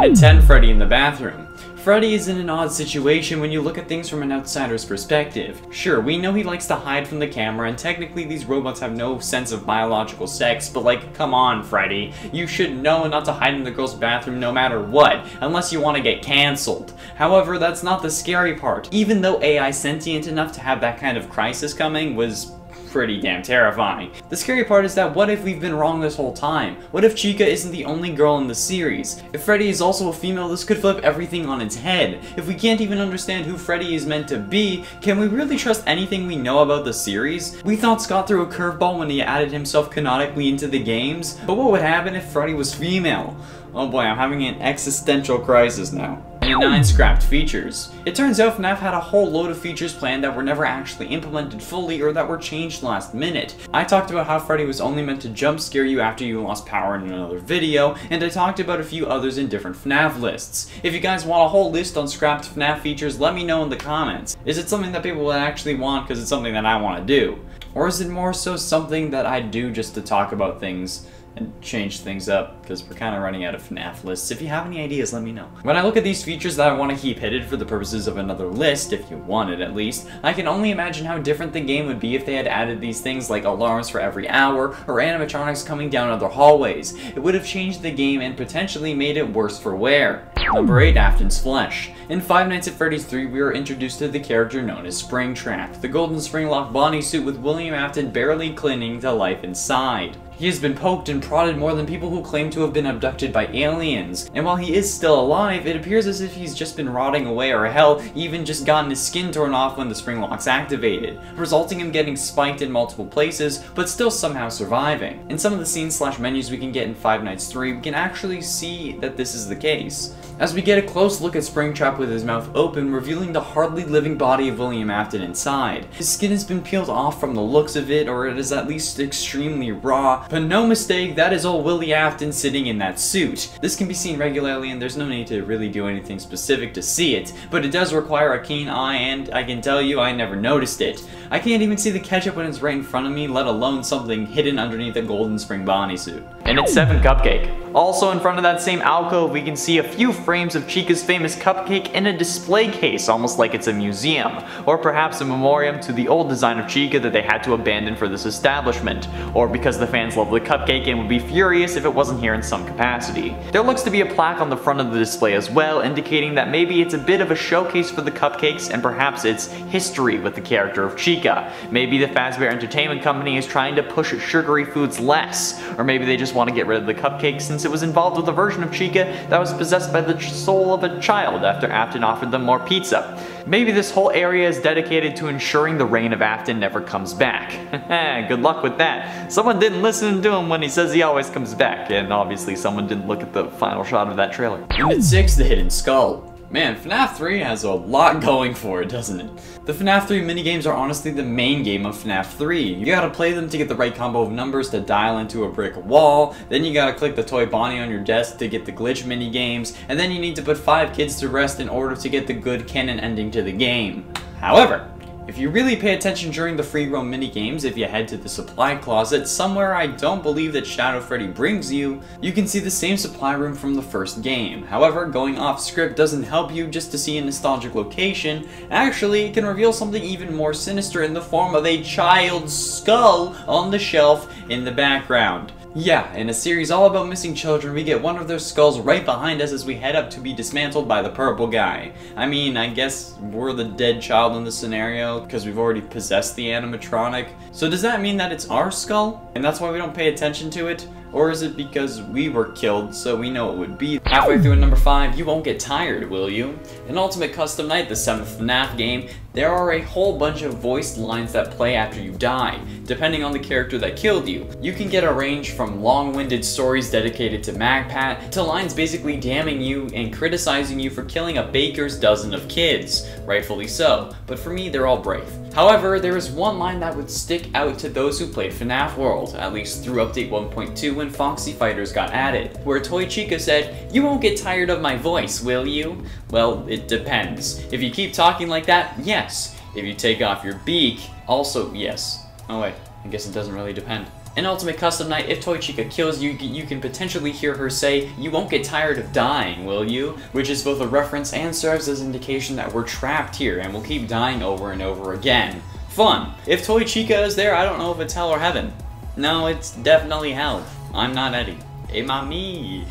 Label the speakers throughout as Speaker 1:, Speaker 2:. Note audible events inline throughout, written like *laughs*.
Speaker 1: And at 10, Freddy in the bathroom. Freddy is in an odd situation when you look at things from an outsider's perspective. Sure, we know he likes to hide from the camera, and technically these robots have no sense of biological sex, but like, come on, Freddy. You should know not to hide in the girl's bathroom no matter what, unless you want to get cancelled. However, that's not the scary part. Even though AI sentient enough to have that kind of crisis coming was pretty damn terrifying. The scary part is that what if we've been wrong this whole time? What if Chica isn't the only girl in the series? If Freddy is also a female, this could flip everything on its head. If we can't even understand who Freddy is meant to be, can we really trust anything we know about the series? We thought Scott threw a curveball when he added himself canonically into the games, but what would happen if Freddy was female? Oh boy, I'm having an existential crisis now. 9 scrapped features. It turns out FNAF had a whole load of features planned that were never actually implemented fully or that were changed last minute. I talked about how Freddy was only meant to jump scare you after you lost power in another video, and I talked about a few others in different FNAF lists. If you guys want a whole list on scrapped FNAF features, let me know in the comments. Is it something that people would actually want because it's something that I want to do? Or is it more so something that I do just to talk about things and change things up because we're kind of running out of FNAF lists. If you have any ideas, let me know. When I look at these features that I want to keep hidden for the purposes of another list, if you want it at least, I can only imagine how different the game would be if they had added these things like alarms for every hour or animatronics coming down other hallways. It would have changed the game and potentially made it worse for wear. Number 8, Afton's Flesh. In Five Nights at Freddy's 3, we are introduced to the character known as Springtrap, the golden spring-lock Bonnie suit with William Afton barely clinging to life inside. He has been poked and prodded more than people who claim to have been abducted by aliens, and while he is still alive, it appears as if he's just been rotting away or hell, even just gotten his skin torn off when the spring lock's activated, resulting in getting spiked in multiple places, but still somehow surviving. In some of the scenes slash menus we can get in Five Nights 3, we can actually see that this is the case. As we get a close look at Springtrap with his mouth open, revealing the hardly living body of William Afton inside. His skin has been peeled off from the looks of it, or it is at least extremely raw, but no mistake, that is old Willie Afton sitting in that suit. This can be seen regularly and there's no need to really do anything specific to see it, but it does require a keen eye and I can tell you I never noticed it. I can't even see the ketchup when it's right in front of me, let alone something hidden underneath a Golden Spring Bonnie suit. And it's 7 Cupcake. Also in front of that same alcove, we can see a few frames of Chica's famous cupcake in a display case, almost like it's a museum. Or perhaps a memoriam to the old design of Chica that they had to abandon for this establishment. Or because the fans love the cupcake and would be furious if it wasn't here in some capacity. There looks to be a plaque on the front of the display as well, indicating that maybe it's a bit of a showcase for the cupcakes and perhaps its history with the character of Chica. Maybe the Fazbear Entertainment Company is trying to push sugary foods less, or maybe they just want to get rid of the cupcake since it was involved with a version of Chica that was possessed by the soul of a child after Afton offered them more pizza. Maybe this whole area is dedicated to ensuring the reign of Afton never comes back. *laughs* Good luck with that. Someone didn't listen to him when he says he always comes back, and obviously someone didn't look at the final shot of that trailer. Unit 6, The Hidden Skull. Man, FNAF 3 has a lot going for it, doesn't it? The FNAF 3 minigames are honestly the main game of FNAF 3. You gotta play them to get the right combo of numbers to dial into a brick wall, then you gotta click the toy Bonnie on your desk to get the glitch minigames, and then you need to put 5 kids to rest in order to get the good canon ending to the game. However, you really pay attention during the free roam minigames, if you head to the supply closet, somewhere I don't believe that Shadow Freddy brings you, you can see the same supply room from the first game. However, going off script doesn't help you just to see a nostalgic location, actually it can reveal something even more sinister in the form of a child's skull on the shelf in the background. Yeah, in a series all about missing children, we get one of their skulls right behind us as we head up to be dismantled by the purple guy. I mean, I guess we're the dead child in the scenario, because we've already possessed the animatronic. So does that mean that it's our skull? And that's why we don't pay attention to it? Or is it because we were killed, so we know it would be? Halfway through at number 5, you won't get tired, will you? In Ultimate Custom Night, the 7th FNAF game, there are a whole bunch of voiced lines that play after you die, depending on the character that killed you. You can get a range from long-winded stories dedicated to MatPat, to lines basically damning you and criticizing you for killing a baker's dozen of kids, rightfully so, but for me they're all brave. However, there is one line that would stick out to those who played FNAF World, at least through update 1.2 when Foxy Fighters got added, where Toy Chica said, You won't get tired of my voice, will you? Well, it depends. If you keep talking like that, yes. If you take off your beak, also yes. Oh wait, I guess it doesn't really depend. In Ultimate Custom Night, if Toy Chica kills you, you can potentially hear her say, you won't get tired of dying, will you? Which is both a reference and serves as indication that we're trapped here and we'll keep dying over and over again. Fun! If Toy Chica is there, I don't know if it's hell or heaven. No, it's definitely hell. I'm not Eddie. Hey, mommy!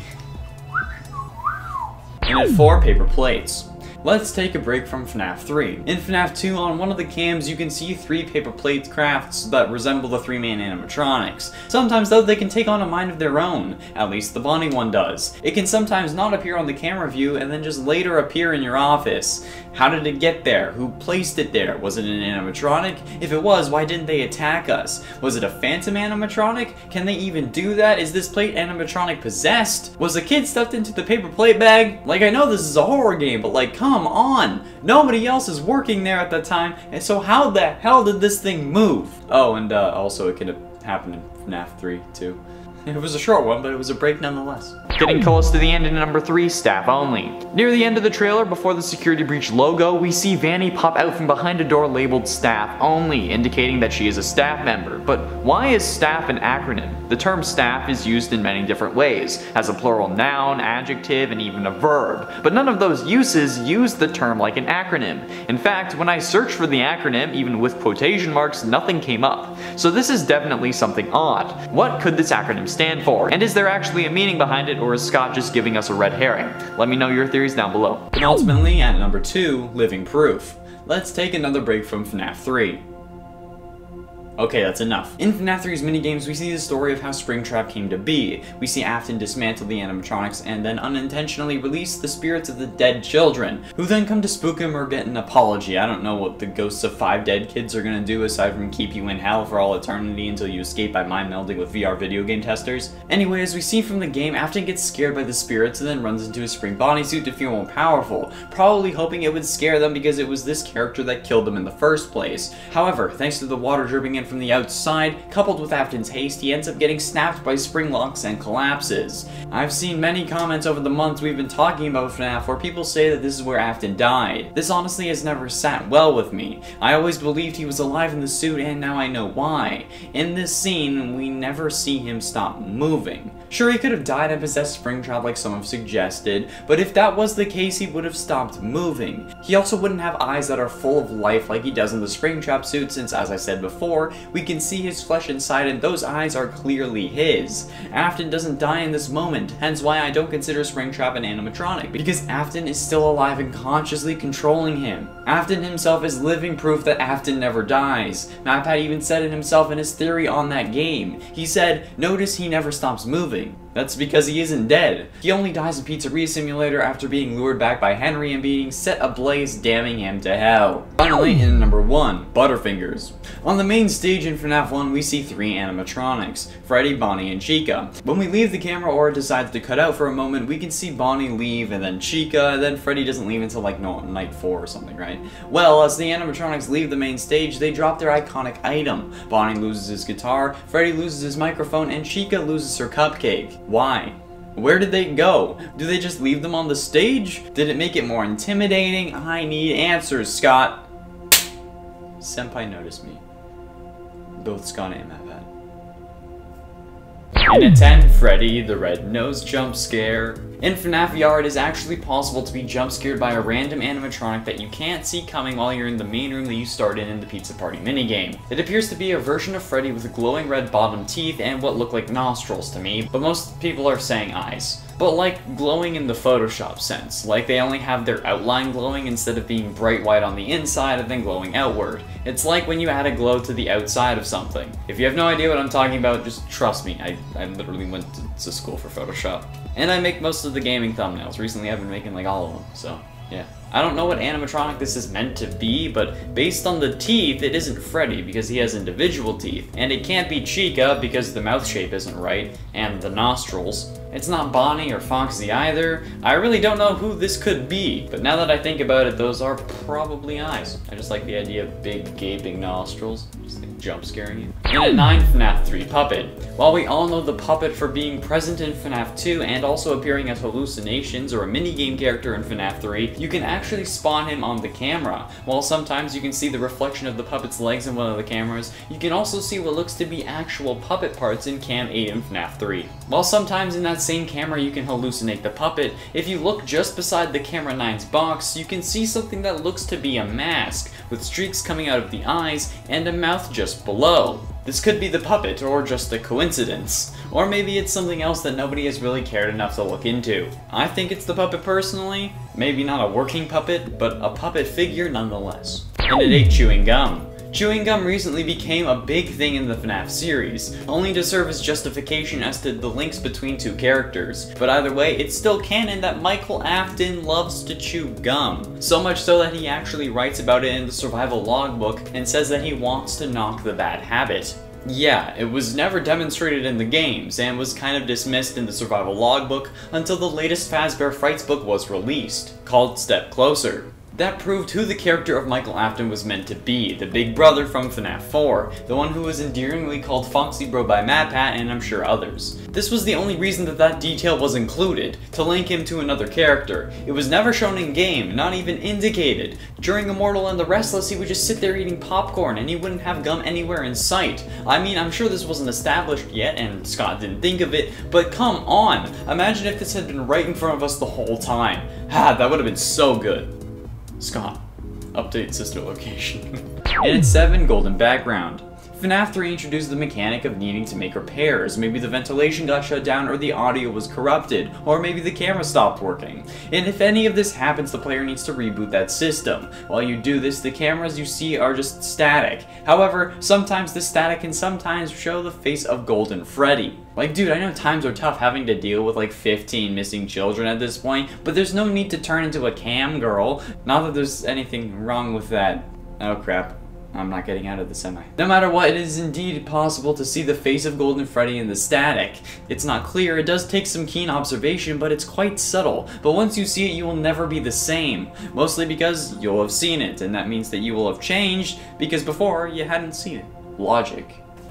Speaker 1: And at 4 paper plates. Let's take a break from FNAF 3. In FNAF 2, on one of the cams, you can see three paper plate crafts that resemble the three main animatronics. Sometimes, though, they can take on a mind of their own. At least the Bonnie one does. It can sometimes not appear on the camera view and then just later appear in your office. How did it get there? Who placed it there? Was it an animatronic? If it was, why didn't they attack us? Was it a phantom animatronic? Can they even do that? Is this plate animatronic possessed? Was a kid stuffed into the paper plate bag? Like, I know this is a horror game, but like, come on! Nobody else is working there at the time, and so how the hell did this thing move? Oh, and uh, also it could have happened in FNAF 3, too. It was a short one, but it was a break nonetheless. Getting close to the end in number 3, staff only. Near the end of the trailer, before the security breach logo, we see Vanny pop out from behind a door labeled staff only, indicating that she is a staff member. But why is staff an acronym? The term staff is used in many different ways, as a plural noun, adjective, and even a verb. But none of those uses use the term like an acronym. In fact, when I searched for the acronym, even with quotation marks, nothing came up. So this is definitely something odd. What could this acronym stand for? And is there actually a meaning behind it, or is Scott just giving us a red herring? Let me know your theories down below. And ultimately, at number 2, Living Proof. Let's take another break from FNAF 3. Okay, that's enough. In FNAF 3's minigames, we see the story of how Springtrap came to be. We see Afton dismantle the animatronics and then unintentionally release the spirits of the dead children, who then come to spook him or get an apology. I don't know what the ghosts of five dead kids are gonna do aside from keep you in hell for all eternity until you escape by mind melding with VR video game testers. Anyway, as we see from the game, Afton gets scared by the spirits and then runs into a Spring Bonnie suit to feel more powerful, probably hoping it would scare them because it was this character that killed them in the first place. However, thanks to the water dripping in from the outside, coupled with Afton's haste, he ends up getting snapped by spring locks and collapses. I've seen many comments over the months we've been talking about FNAF where people say that this is where Afton died. This honestly has never sat well with me. I always believed he was alive in the suit and now I know why. In this scene, we never see him stop moving. Sure, he could have died and possessed Springtrap like some have suggested, but if that was the case, he would have stopped moving. He also wouldn't have eyes that are full of life like he does in the Springtrap suit since, as I said before, we can see his flesh inside and those eyes are clearly his. Afton doesn't die in this moment, hence why I don't consider Springtrap an animatronic, because Afton is still alive and consciously controlling him. Afton himself is living proof that Afton never dies. MatPat even said it himself in his theory on that game. He said, notice he never stops moving. That's because he isn't dead. He only dies in Pizzeria Simulator after being lured back by Henry and being set ablaze, damning him to hell. Finally, in number 1, Butterfingers. On the main stage in FNAF 1, we see three animatronics, Freddy, Bonnie, and Chica. When we leave the camera or decides to cut out for a moment, we can see Bonnie leave, and then Chica, and then Freddy doesn't leave until like, no, night 4 or something, right? Well, as the animatronics leave the main stage, they drop their iconic item. Bonnie loses his guitar, Freddy loses his microphone, and Chica loses her cupcake. Why? Where did they go? Do they just leave them on the stage? Did it make it more intimidating? I need answers, Scott. Senpai noticed me. Both Scott and Matt. In a 10, Freddy the Red Nose Jump Scare. In FNAF VR, it is actually possible to be jump scared by a random animatronic that you can't see coming while you're in the main room that you start in in the Pizza Party minigame. It appears to be a version of Freddy with glowing red bottom teeth and what look like nostrils to me, but most people are saying eyes but like glowing in the Photoshop sense. Like they only have their outline glowing instead of being bright white on the inside and then glowing outward. It's like when you add a glow to the outside of something. If you have no idea what I'm talking about, just trust me, I, I literally went to, to school for Photoshop. And I make most of the gaming thumbnails. Recently I've been making like all of them, so yeah. I don't know what animatronic this is meant to be, but based on the teeth, it isn't Freddy because he has individual teeth. And it can't be Chica because the mouth shape isn't right, and the nostrils. It's not Bonnie or Foxy either. I really don't know who this could be, but now that I think about it, those are probably eyes. I just like the idea of big gaping nostrils, just like jump scaring you. And at 9, FNAF 3 Puppet. While we all know the puppet for being present in FNAF 2 and also appearing as hallucinations or a minigame character in FNAF 3, you can actually spawn him on the camera. While sometimes you can see the reflection of the puppet's legs in one of the cameras, you can also see what looks to be actual puppet parts in Cam 8 and FNAF 3. While sometimes in that same camera you can hallucinate the puppet, if you look just beside the camera 9's box, you can see something that looks to be a mask, with streaks coming out of the eyes and a mouth just below. This could be the puppet, or just a coincidence. Or maybe it's something else that nobody has really cared enough to look into. I think it's the puppet personally. Maybe not a working puppet, but a puppet figure nonetheless. And it ate chewing gum. Chewing gum recently became a big thing in the FNAF series, only to serve as justification as to the links between two characters. But either way, it's still canon that Michael Afton loves to chew gum. So much so that he actually writes about it in the survival logbook and says that he wants to knock the bad habit. Yeah, it was never demonstrated in the games, and was kind of dismissed in the survival logbook until the latest Fazbear Frights book was released, called Step Closer. That proved who the character of Michael Afton was meant to be, the big brother from FNAF 4, the one who was endearingly called Foxy Bro by MatPat and I'm sure others. This was the only reason that that detail was included, to link him to another character. It was never shown in game, not even indicated. During Immortal and the Restless, he would just sit there eating popcorn and he wouldn't have gum anywhere in sight. I mean, I'm sure this wasn't established yet and Scott didn't think of it, but come on! Imagine if this had been right in front of us the whole time. Ah, that would have been so good. Scott, update sister location. *laughs* and 7 golden background. FNAF 3 introduced the mechanic of needing to make repairs. Maybe the ventilation got shut down or the audio was corrupted, or maybe the camera stopped working. And if any of this happens, the player needs to reboot that system. While you do this, the cameras you see are just static. However, sometimes the static can sometimes show the face of Golden Freddy. Like, dude, I know times are tough having to deal with like 15 missing children at this point, but there's no need to turn into a cam girl. Not that there's anything wrong with that. Oh crap. I'm not getting out of the semi. No matter what, it is indeed possible to see the face of Golden Freddy in the static. It's not clear, it does take some keen observation, but it's quite subtle. But once you see it, you will never be the same. Mostly because you'll have seen it, and that means that you will have changed, because before, you hadn't seen it. Logic.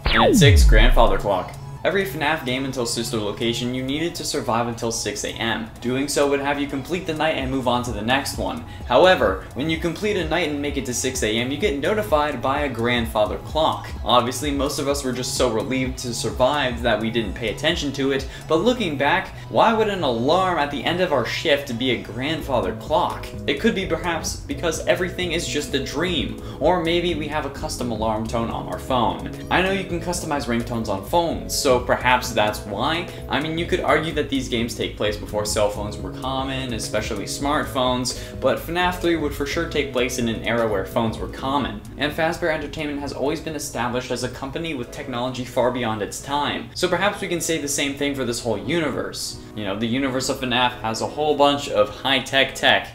Speaker 1: And at 6, Grandfather Clock. Every FNAF game until Sister Location, you needed to survive until 6 a.m. Doing so would have you complete the night and move on to the next one. However, when you complete a night and make it to 6 a.m., you get notified by a grandfather clock. Obviously, most of us were just so relieved to survive that we didn't pay attention to it, but looking back, why would an alarm at the end of our shift be a grandfather clock? It could be perhaps because everything is just a dream, or maybe we have a custom alarm tone on our phone. I know you can customize ringtones on phones, so perhaps that's why. I mean, you could argue that these games take place before cell phones were common, especially smartphones, but FNAF 3 would for sure take place in an era where phones were common. And Fazbear Entertainment has always been established as a company with technology far beyond its time, so perhaps we can say the same thing for this whole universe. You know, the universe of FNAF has a whole bunch of high-tech tech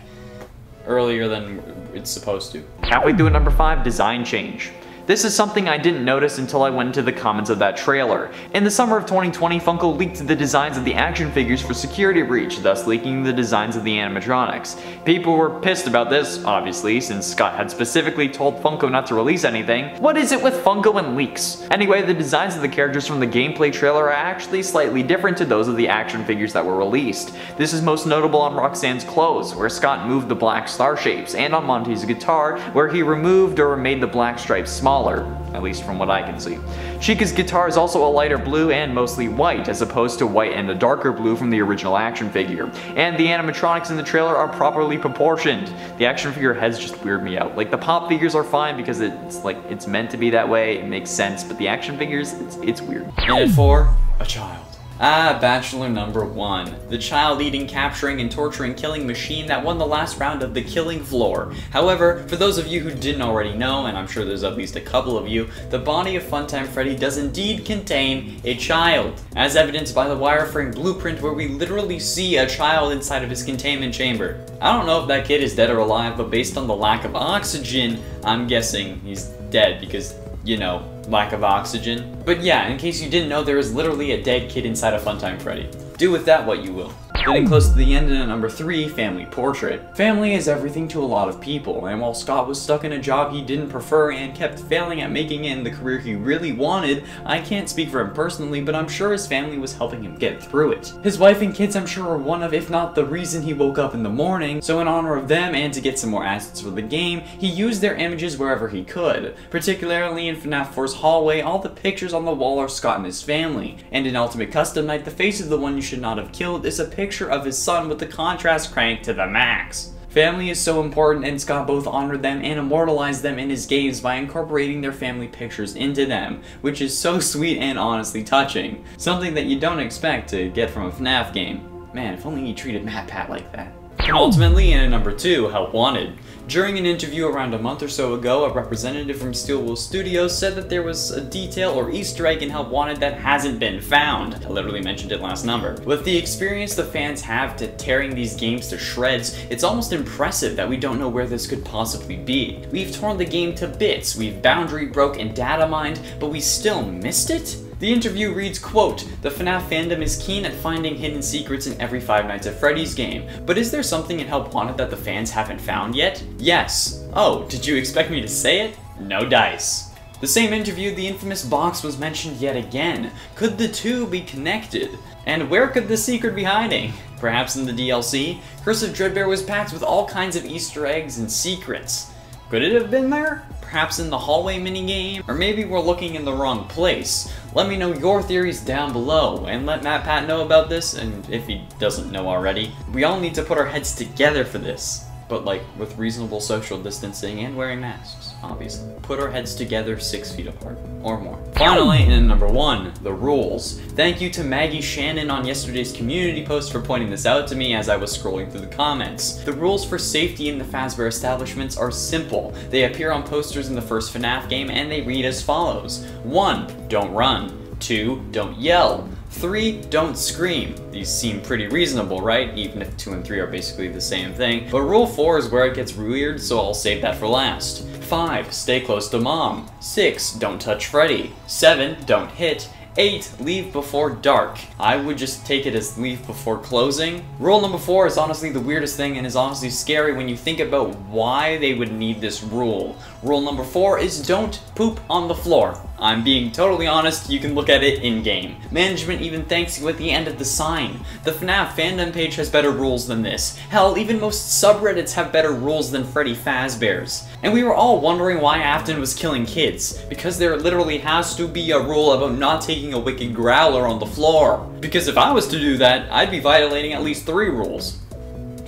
Speaker 1: earlier than it's supposed to. Halfway through number 5, design change. This is something I didn't notice until I went into the comments of that trailer. In the summer of 2020, Funko leaked the designs of the action figures for Security Breach, thus leaking the designs of the animatronics. People were pissed about this, obviously, since Scott had specifically told Funko not to release anything. What is it with Funko and leaks? Anyway, the designs of the characters from the gameplay trailer are actually slightly different to those of the action figures that were released. This is most notable on Roxanne's clothes, where Scott moved the black star shapes, and on Monty's guitar, where he removed or made the black stripes smaller smaller, at least from what I can see. Chica's guitar is also a lighter blue and mostly white, as opposed to white and a darker blue from the original action figure. And the animatronics in the trailer are properly proportioned. The action figure heads just weird me out. Like the pop figures are fine because it's like it's meant to be that way, it makes sense, but the action figures, it's, it's weird. And for a child. Ah, Bachelor number one. The child-eating, capturing, and torturing killing machine that won the last round of the killing floor. However, for those of you who didn't already know, and I'm sure there's at least a couple of you, the body of Funtime Freddy does indeed contain a child, as evidenced by the wireframe blueprint where we literally see a child inside of his containment chamber. I don't know if that kid is dead or alive, but based on the lack of oxygen, I'm guessing he's dead because you know, lack of oxygen. But yeah, in case you didn't know, there is literally a dead kid inside of Funtime Freddy. Do with that what you will. Getting close to the end in at number 3, Family Portrait. Family is everything to a lot of people, and while Scott was stuck in a job he didn't prefer and kept failing at making in the career he really wanted, I can't speak for him personally, but I'm sure his family was helping him get through it. His wife and kids I'm sure are one of, if not the reason he woke up in the morning, so in honor of them and to get some more assets for the game, he used their images wherever he could. Particularly in FNAF 4's hallway, all the pictures on the wall are Scott and his family, and in Ultimate Custom Night, the face of the one you should not have killed is a picture of his son with the contrast cranked to the max. Family is so important and Scott both honored them and immortalized them in his games by incorporating their family pictures into them, which is so sweet and honestly touching. Something that you don't expect to get from a FNAF game. Man, if only he treated MatPat like that. Ultimately, in at number 2, Help Wanted. During an interview around a month or so ago, a representative from Steel Wool Studios said that there was a detail or easter egg in Help Wanted that hasn't been found. I literally mentioned it last number. With the experience the fans have to tearing these games to shreds, it's almost impressive that we don't know where this could possibly be. We've torn the game to bits, we've boundary broke and data mined, but we still missed it? The interview reads, quote, The FNAF fandom is keen at finding hidden secrets in every Five Nights at Freddy's game, but is there something in Help Wanted that the fans haven't found yet? Yes. Oh, did you expect me to say it? No dice. The same interview, the infamous box was mentioned yet again. Could the two be connected? And where could the secret be hiding? Perhaps in the DLC? Curse of Dreadbear was packed with all kinds of easter eggs and secrets. Could it have been there? Perhaps in the hallway minigame? Or maybe we're looking in the wrong place? Let me know your theories down below, and let MatPat know about this, and if he doesn't know already. We all need to put our heads together for this but like with reasonable social distancing and wearing masks, obviously. Put our heads together six feet apart, or more. Finally, in number one, the rules. Thank you to Maggie Shannon on yesterday's community post for pointing this out to me as I was scrolling through the comments. The rules for safety in the Fazbear establishments are simple. They appear on posters in the first FNAF game and they read as follows. 1. Don't run. 2. Don't yell. 3. Don't scream. These seem pretty reasonable, right? Even if 2 and 3 are basically the same thing. But rule 4 is where it gets weird, so I'll save that for last. 5. Stay close to mom. 6. Don't touch Freddy. 7. Don't hit. 8. Leave before dark. I would just take it as leave before closing. Rule number 4 is honestly the weirdest thing and is honestly scary when you think about why they would need this rule. Rule number 4 is don't poop on the floor. I'm being totally honest, you can look at it in-game. Management even thanks you at the end of the sign. The FNAF fandom page has better rules than this. Hell, even most subreddits have better rules than Freddy Fazbear's. And we were all wondering why Afton was killing kids, because there literally has to be a rule about not taking a wicked growler on the floor. Because if I was to do that, I'd be violating at least three rules.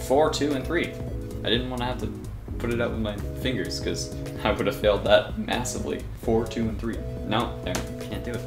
Speaker 1: Four, two, and three. I didn't want to have to put it out with my fingers, because I would have failed that massively. Four, two, and three. No, there, can't do it.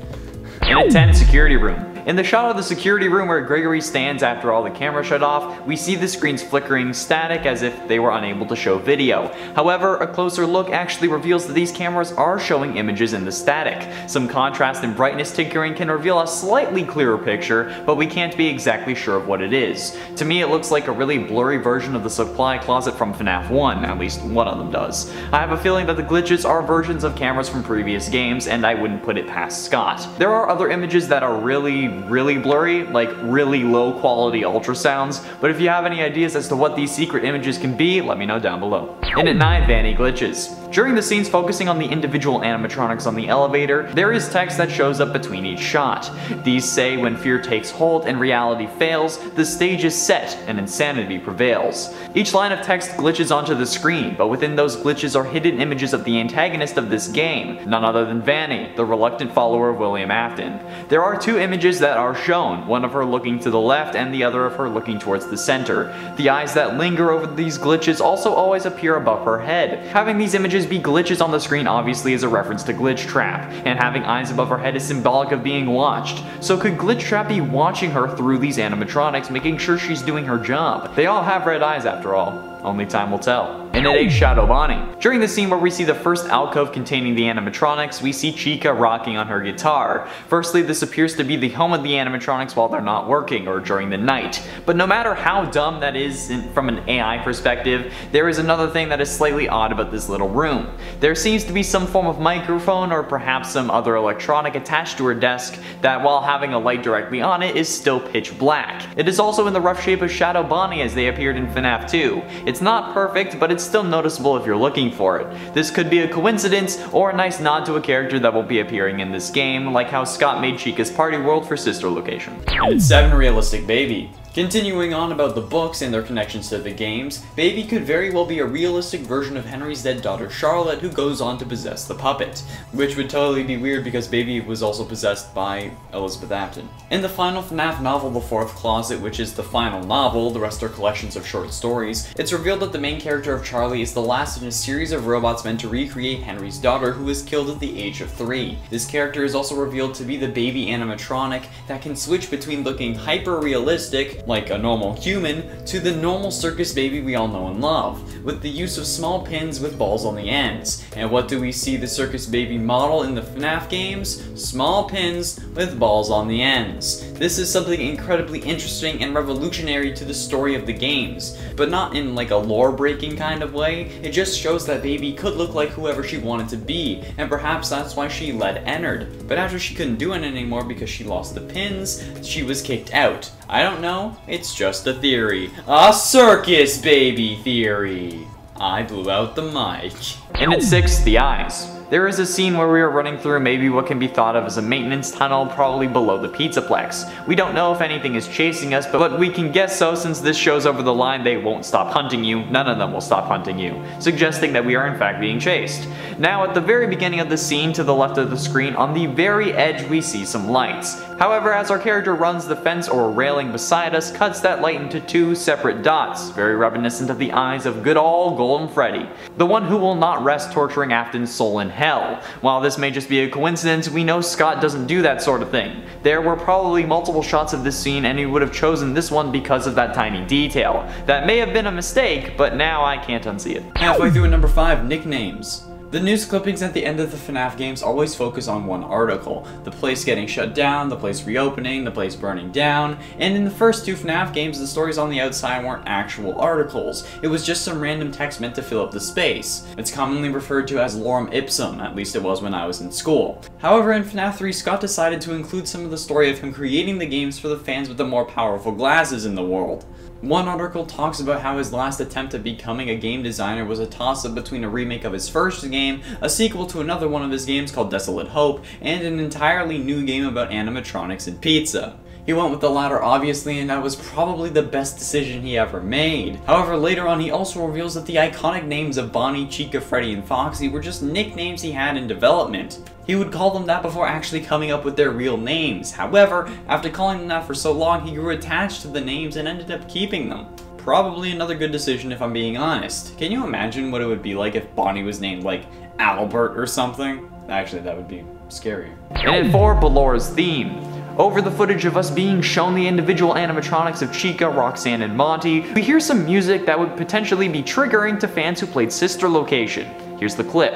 Speaker 1: A tent security room. In the shot of the security room where Gregory stands after all the cameras shut off, we see the screens flickering static as if they were unable to show video. However, a closer look actually reveals that these cameras are showing images in the static. Some contrast and brightness tinkering can reveal a slightly clearer picture, but we can't be exactly sure of what it is. To me, it looks like a really blurry version of the supply closet from FNAF 1, at least one of them does. I have a feeling that the glitches are versions of cameras from previous games, and I wouldn't put it past Scott. There are other images that are really really blurry, like really low quality ultrasounds, but if you have any ideas as to what these secret images can be, let me know down below. In at 9, Vanny glitches. During the scenes focusing on the individual animatronics on the elevator, there is text that shows up between each shot. These say when fear takes hold and reality fails, the stage is set and insanity prevails. Each line of text glitches onto the screen, but within those glitches are hidden images of the antagonist of this game, none other than Vanny, the reluctant follower of William Afton. There are two images that are shown, one of her looking to the left and the other of her looking towards the center. The eyes that linger over these glitches also always appear above her head. Having these images be glitches on the screen obviously is a reference to Glitchtrap, and having eyes above her head is symbolic of being watched. So could Glitchtrap be watching her through these animatronics, making sure she's doing her job? They all have red eyes after all.
Speaker 2: Only time will tell. And it is Shadow Bonnie. During the scene where we see the first alcove containing the animatronics, we see Chica rocking on her guitar. Firstly, this appears to be the home of the animatronics while they're not working or during the night. But no matter how dumb that is from an AI perspective, there is another thing that is slightly odd about this little room. There seems to be some form of microphone or perhaps some other electronic attached to her desk that while having a light directly on it is still pitch black. It is also in the rough shape of Shadow Bonnie as they appeared in FNAF 2. It's not perfect, but it's still noticeable if you're looking for it. This could be a coincidence or a nice nod to a character that will be appearing in this game, like how Scott made Chica's Party World for Sister Location.
Speaker 1: And 7 Realistic Baby. Continuing on about the books and their connections to the games, Baby could very well be a realistic version of Henry's dead daughter Charlotte who goes on to possess the puppet, which would totally be weird because Baby was also possessed by Elizabeth Afton. In the final FNAF novel The Fourth Closet, which is the final novel, the rest are collections of short stories, it's revealed that the main character of Charlie is the last in a series of robots meant to recreate Henry's daughter who was killed at the age of 3. This character is also revealed to be the baby animatronic that can switch between looking hyper-realistic like a normal human, to the normal circus baby we all know and love, with the use of small pins with balls on the ends. And what do we see the circus baby model in the FNAF games? Small pins with balls on the ends. This is something incredibly interesting and revolutionary to the story of the games, but not in like a lore-breaking kind of way, it just shows that baby could look like whoever she wanted to be, and perhaps that's why she led Ennard. But after she couldn't do it anymore because she lost the pins, she was kicked out. I don't know, it's just a theory. A circus baby theory! I blew out the mic.
Speaker 2: And at 6, the eyes. There is a scene where we are running through maybe what can be thought of as a maintenance tunnel probably below the Pizzaplex. We don't know if anything is chasing us, but we can guess so since this shows over the line they won't stop hunting you, none of them will stop hunting you, suggesting that we are in fact being chased. Now at the very beginning of the scene to the left of the screen, on the very edge we see some lights. However, as our character runs the fence or railing beside us cuts that light into two separate dots, very reminiscent of the eyes of good old Golden Freddy, the one who will not rest torturing Afton's soul in hell. While this may just be a coincidence, we know Scott doesn't do that sort of thing. There were probably multiple shots of this scene and he would have chosen this one because of that tiny detail. That may have been a mistake, but now I can't unsee it.
Speaker 1: Halfway through at number 5, nicknames. The news clippings at the end of the FNAF games always focus on one article, the place getting shut down, the place reopening, the place burning down, and in the first two FNAF games the stories on the outside weren't actual articles, it was just some random text meant to fill up the space. It's commonly referred to as lorem ipsum, at least it was when I was in school. However, in FNAF 3, Scott decided to include some of the story of him creating the games for the fans with the more powerful glasses in the world. One article talks about how his last attempt at becoming a game designer was a toss-up between a remake of his first game, a sequel to another one of his games called Desolate Hope, and an entirely new game about animatronics and pizza. He went with the latter obviously and that was probably the best decision he ever made. However, later on he also reveals that the iconic names of Bonnie, Chica, Freddy, and Foxy were just nicknames he had in development. He would call them that before actually coming up with their real names. However, after calling them that for so long, he grew attached to the names and ended up keeping them. Probably another good decision if I'm being honest. Can you imagine what it would be like if Bonnie was named like Albert or something? Actually, that would be scary.
Speaker 2: And for Ballora's theme. Over the footage of us being shown the individual animatronics of Chica, Roxanne, and Monty, we hear some music that would potentially be triggering to fans who played Sister Location. Here's the clip.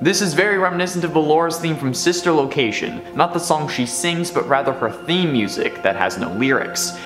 Speaker 2: This is very reminiscent of Ballora's theme from Sister Location, not the song she sings, but rather her theme music that has no lyrics.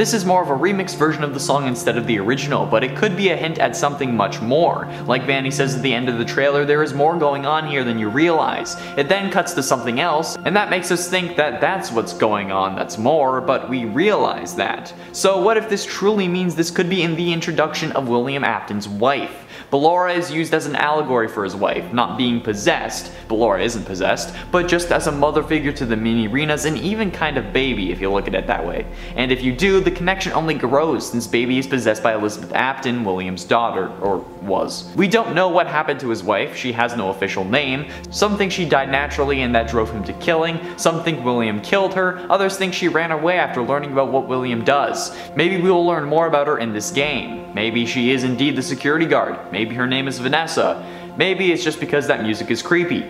Speaker 2: This is more of a remix version of the song instead of the original, but it could be a hint at something much more. Like Vanny says at the end of the trailer, there is more going on here than you realize. It then cuts to something else, and that makes us think that that's what's going on that's more, but we realize that. So what if this truly means this could be in the introduction of William Afton's wife? Ballora is used as an allegory for his wife, not being possessed, Ballora isn't possessed, but just as a mother figure to the Minireenas and even kind of Baby if you look at it that way. And if you do, the connection only grows since Baby is possessed by Elizabeth Afton, William's daughter, or was. We don't know what happened to his wife, she has no official name. Some think she died naturally and that drove him to killing, some think William killed her, others think she ran away after learning about what William does. Maybe we will learn more about her in this game. Maybe she is indeed the security guard. Maybe her name is Vanessa. Maybe it's just because that music is creepy.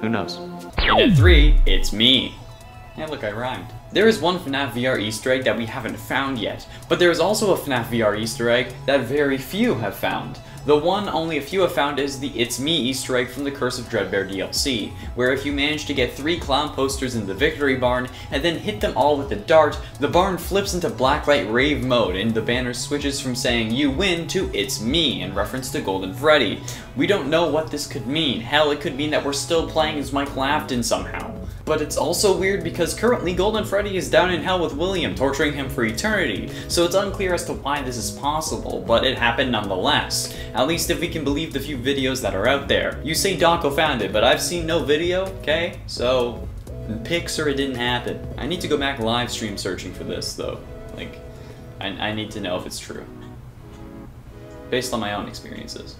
Speaker 2: Who knows?
Speaker 1: And at 3, it's me. Hey look, I rhymed. There is one FNAF VR Easter egg that we haven't found yet, but there is also a FNAF VR Easter egg that very few have found. The one only a few have found is the It's Me Easter egg from the Curse of Dreadbear DLC, where if you manage to get three clown posters in the Victory Barn and then hit them all with a dart, the barn flips into blacklight rave mode and the banner switches from saying you win to It's Me in reference to Golden Freddy. We don't know what this could mean. Hell, it could mean that we're still playing as Michael Afton somehow. But it's also weird because currently Golden Freddy is down in hell with William, torturing him for eternity, so it's unclear as to why this is possible, but it happened nonetheless. At least if we can believe the few videos that are out there. You say Dawko found it, but I've seen no video, okay? So, pics or it didn't happen. I need to go back live stream searching for this, though. Like, I, I need to know if it's true. Based on my own experiences.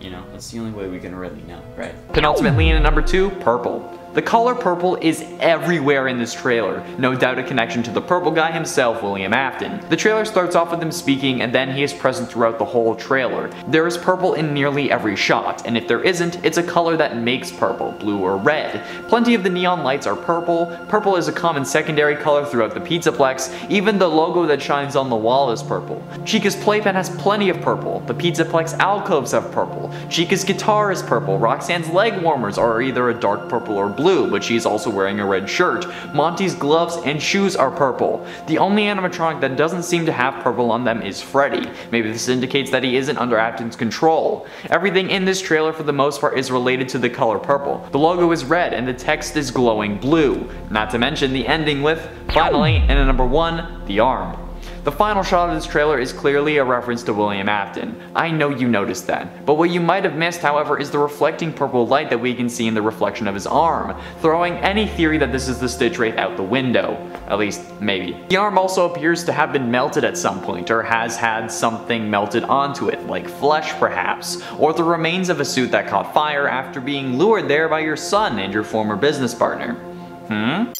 Speaker 1: You know, that's the only way we can really know, right?
Speaker 2: Penultimately in at number 2, purple. The color purple is everywhere in this trailer, no doubt a connection to the purple guy himself, William Afton. The trailer starts off with him speaking and then he is present throughout the whole trailer. There is purple in nearly every shot, and if there isn't, it's a color that makes purple, blue or red. Plenty of the neon lights are purple, purple is a common secondary color throughout the Pizzaplex, even the logo that shines on the wall is purple. Chica's playpen has plenty of purple, the Pizzaplex alcoves have purple, Chica's guitar is purple, Roxanne's leg warmers are either a dark purple or blue, but she's also wearing a red shirt. Monty's gloves and shoes are purple. The only animatronic that doesn't seem to have purple on them is Freddy. Maybe this indicates that he isn't under Afton's control. Everything in this trailer for the most part is related to the color purple. The logo is red and the text is glowing blue. Not to mention the ending with, finally, and at number one, the arm. The final shot of this trailer is clearly a reference to William Afton. I know you noticed that. But what you might have missed, however, is the reflecting purple light that we can see in the reflection of his arm, throwing any theory that this is the Stitchwraith out the window. At least, maybe. The arm also appears to have been melted at some point, or has had something melted onto it, like flesh perhaps, or the remains of a suit that caught fire after being lured there by your son and your former business partner. Hmm?